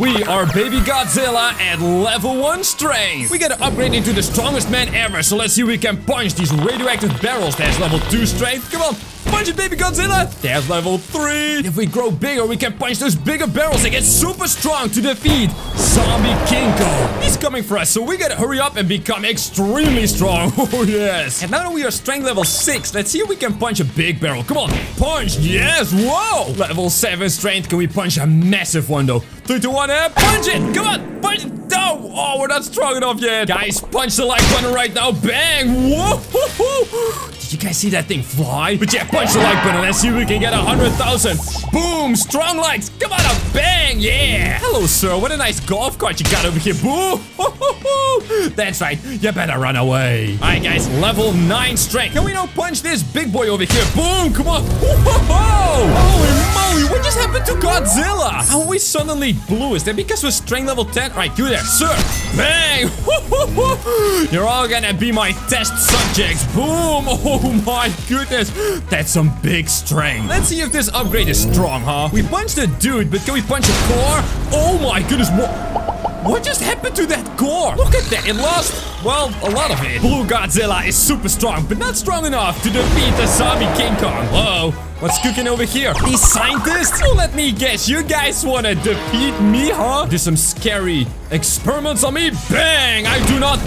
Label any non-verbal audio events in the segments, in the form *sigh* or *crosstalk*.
We are Baby Godzilla at level 1 strength. We gotta upgrade into the strongest man ever, so let's see if we can punch these radioactive barrels. That's level 2 strength. Come on, punch it, Baby Godzilla. There's level 3. If we grow bigger, we can punch those bigger barrels and get super strong to defeat Zombie King Kong. He's coming for us, so we gotta hurry up and become extremely strong. *laughs* Oh, yes. And now that we are strength level 6, let's see if we can punch a big barrel. Come on, punch. Yes, whoa. Level 7 strength. Can we punch a massive one, though? Three, two, one, and punch it! Come on, punch it! No! Oh, we're not strong enough yet. Guys, punch the like button right now. Bang! Whoa! *laughs* Did you guys see that thing fly? But yeah, punch the like button. Let's see if we can get a hundred thousand. Boom! Strong likes. Come on, a bang! Yeah! Hello, sir. What a nice golf cart you got over here. Boom! *laughs* That's right. You better run away. All right, guys. Level nine strength. Can we now punch this big boy over here? Boom! Come on! *laughs* Holy moly! What just happened to Godzilla? How we suddenly blue? Is that because we're strength level 10? All right, you there, sir. Bang! *laughs* *laughs* You're all gonna be my test subjects. Boom! *laughs* Oh my goodness. That's some big strength. Let's see if this upgrade is strong, huh? We punched a dude, but can we punch a core? Oh my goodness, what? What just happened to that core? Look at that, it lost, well, a lot of it. Blue Godzilla is super strong, but not strong enough to defeat the zombie King Kong. Whoa, what's cooking over here? These scientists? Oh, let me guess, you guys wanna defeat me, huh? Do some scary experiments on me? Bang! I do not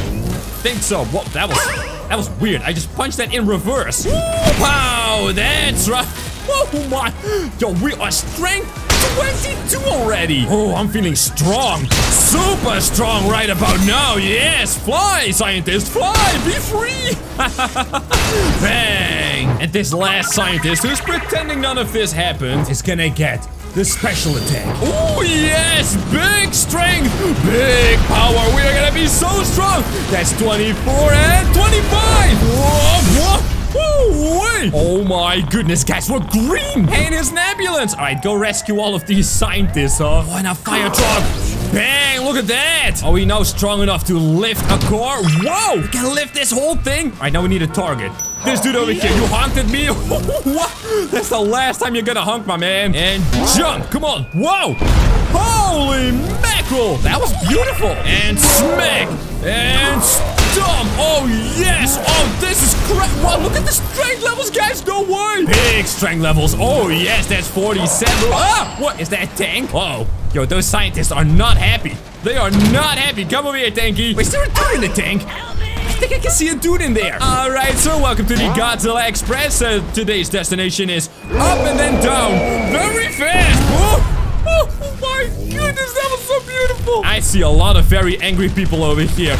think so. Whoa, that was, that was weird. I just punched that in reverse. Wow, that's right. Oh my, yo, we are strength 22 already! Oh, I'm feeling strong. Super strong right about now. Yes, fly, scientist, fly, be free! *laughs* Bang! And this last scientist who's pretending none of this happened is gonna get the special attack. Oh, yes! Big strength! Big power! We are gonna be so strong! That's 24 and 25! Oh my goodness, guys, we're green! Hey, and his ambulance! Alright, go rescue all of these scientists, huh? Oh, and a fire truck! Bang! Look at that! Are we now strong enough to lift a car? Whoa! We can lift this whole thing? Alright, now we need a target. This dude over here, you honked at me? *laughs* what? That's the last time you're gonna honk, my man. And jump! Come on! Whoa! Holy mackerel! That was beautiful! And smack! And stomp! Oh, yes! Oh, this is great! Wow, look at the strength guys! No way! Big strength levels! Oh, yes, that's 47. Ah! What? Is that tank? Oh, yo, those scientists are not happy. They are not happy. Come over here, tanky. Wait, is there a dude in the tank? I think I can see a dude in there. All right, so welcome to the Godzilla Express. Uh, today's destination is up and then down. Very fast. Oh, oh my goodness, that was so beautiful. I see a lot of very angry people over here.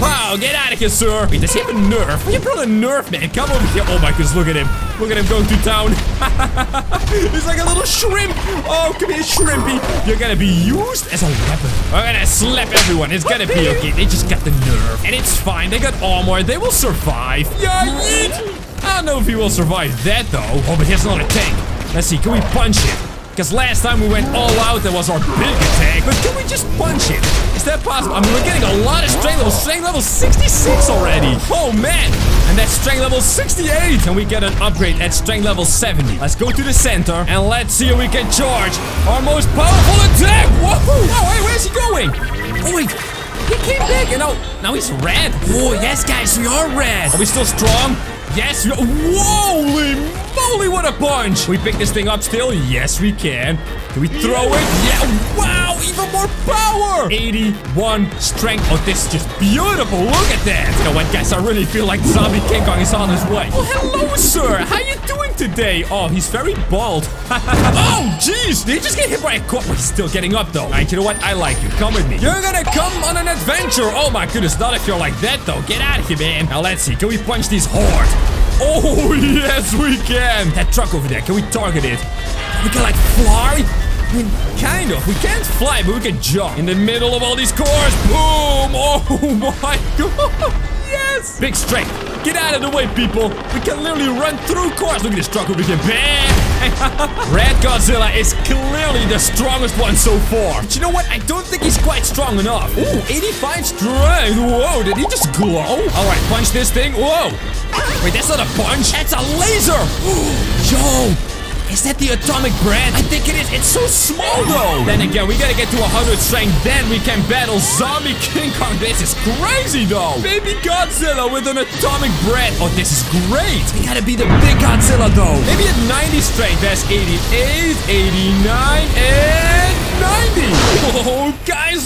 Wow, get out of here, sir. Wait, does he have a nerf? We brought a nerf, man. Come over here. Oh my goodness, look at him. Look at him going to town. *laughs* He's like a little shrimp. Oh, come here, shrimpy. You're gonna be used as a weapon. We're gonna slap everyone. It's gonna be okay. They just got the nerf. And it's fine. They got armor. They will survive. Yeah, yeet. I don't know if he will survive that, though. Oh, but here's another tank. Let's see. Can we punch him? Because last time we went all out, that was our big attack. But can we just punch it? Is that possible? I mean, we're getting a lot of strength level. Strength level 66 already. Oh, man. And that's strength level 68. And we get an upgrade at strength level 70. Let's go to the center and let's see if we can charge our most powerful attack. Oh, wait, where's he going? Oh, wait. He came back and now, now he's red. Oh, yes, guys, we are red. Are we still strong? Yes, we Holy moly, what a punch! We pick this thing up still? Yes, we can. Can we throw it? Yeah, wow, even more power! 81 strength. Oh, this is just beautiful. Look at that. You know what, guys? I really feel like Zombie King Kong is on his way. Oh, hello, sir. How are you doing today? Oh, he's very bald. *laughs* oh, jeez. Did he just get hit by a car? He's still getting up, though. All right, you know what? I like you. Come with me. You're gonna come on an adventure. Oh, my goodness. Not if you're like that, though. Get out of here, man. Now, let's see. Can we punch these hordes? Oh, yes, we can. That truck over there, can we target it? We can, like, fly? I mean, kind of. We can't fly, but we can jump. In the middle of all these cars. Boom. Oh, *laughs* my God. Yes. Big strength. Get out of the way, people. We can literally run through cars. Look at this truck over here. Bam. *laughs* Red Godzilla is clearly the strongest one so far. But you know what? I don't think he's quite strong enough. Ooh, 85 strength. Whoa, did he just glow? All right, punch this thing. Whoa. Wait, that's not a punch. That's a laser. Ooh, *gasps* Yo, Is that the atomic breath? I think it is. It's so small though. Then again, we gotta get to 100 strength. Then we can battle Zombie *laughs* King Kong. This is crazy though. Baby Godzilla with an atomic breath. Oh, this is great. We gotta be the big Godzilla though. Maybe at 90 strength. That's 88, 89, and 90. *laughs* Oh, guys,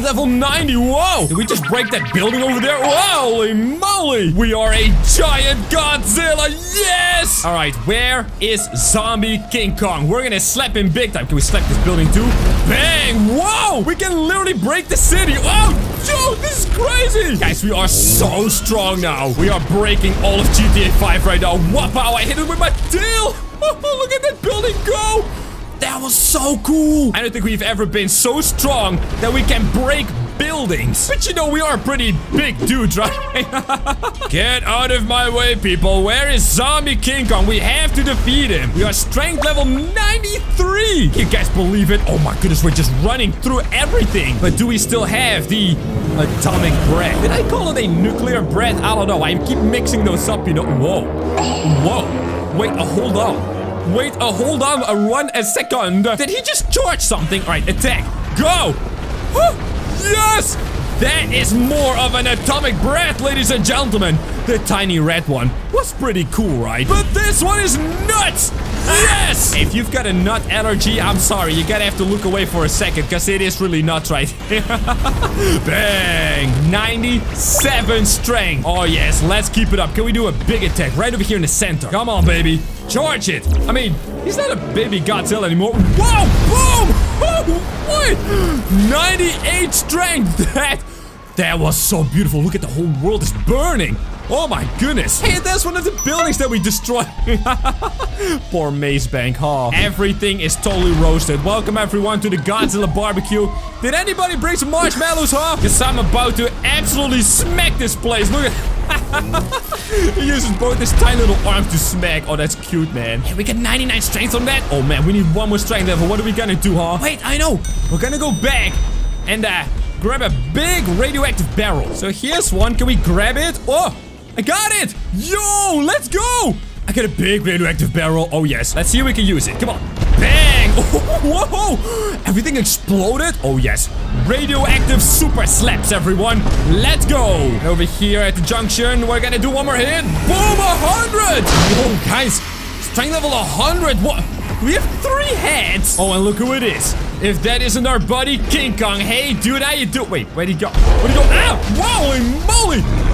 Level 90. Whoa. Did we just break that building over there? Holy moly. We are a giant Godzilla. Yes. All right, where is Zombie King Kong? We're gonna slap him big time. Can we slap this building too? Bang. Whoa. We can literally break the city. Oh, Dude, this is crazy. Guys, we are so strong now. We are breaking all of GTA 5 right now. Wow, I hit it with my tail. *laughs* look at that building go. That was so cool. I don't think we've ever been so strong that we can break buildings. But you know, we are pretty big dudes, right? *laughs* Get out of my way, people. Where is Zombie King Kong? We have to defeat him. We are strength level 93. You guys believe it? Oh my goodness, we're just running through everything. But do we still have the atomic breath? Did I call it a nuclear breath? I don't know. I keep mixing those up, you know. Whoa. Whoa. Wait, uh, hold on. Wait, uh, hold on, uh, run a second. Did he just charge something? All right, attack. Go. yes! That is more of an atomic breath, ladies and gentlemen. The tiny red one was pretty cool, right? But this one is nuts! Yes! If you've got a nut allergy, I'm sorry. You gotta have to look away for a second, because it is really nuts right *laughs* Bang! 97 strength. Oh, yes. Let's keep it up. Can we do a big attack right over here in the center? Come on, baby. Charge it. I mean, he's not a baby Godzilla anymore. Whoa! Boom! what? *gasps* 98 strength. *laughs* That, that was so beautiful. Look at the whole world is burning. Oh my goodness. Hey, that's one of the buildings that we destroyed. *laughs* Poor Maze Bank, huh? Everything is totally roasted. Welcome everyone to the Godzilla barbecue. Did anybody bring some marshmallows, huh? Because I'm about to absolutely smack this place. Look at... *laughs* he uses both his tiny little arms to smack. Oh, that's cute, man. Hey, we got 99 strength on that. Oh, man, we need one more strength level. What are we gonna do, huh? Wait, I know. We're gonna go back and, uh, grab a big radioactive barrel. So here's one. Can we grab it? Oh! I got it! Yo, let's go! I got a big radioactive barrel. Oh, yes. Let's see if we can use it. Come on. Bang! Oh, *laughs* whoa! Everything exploded? Oh, yes. Radioactive super slaps, everyone. Let's go. And over here at the junction, we're gonna do one more hit. Boom! 100! Whoa, guys. Strength level 100. What? We have three heads. Oh, and look who it is. If that isn't our buddy King Kong. Hey, dude, how you do? Wait, where'd he go? Where'd he go? Ah! Holy moly!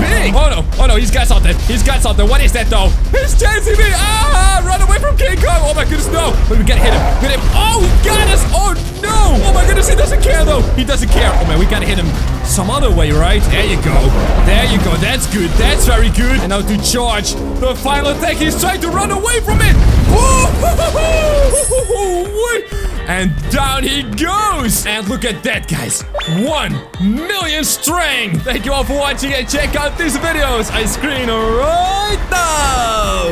Big. Oh, no. Oh, no. He's got something. He's got something. What is that, though? He's chasing me. Ah! Run away from King Kong. Oh, my goodness. No. Wait, we gotta hit him. Hit him. Oh, he got us. Oh, no. Oh, my goodness. He doesn't care, though. He doesn't care. Oh, man. We gotta hit him some other way, right? There you go. There you go. That's good. That's very good. And now to charge the final attack. He's trying to run away from it. *laughs* And down he goes. And look at that, guys. One million strength. Thank you all for watching and check out these videos. I screen right now.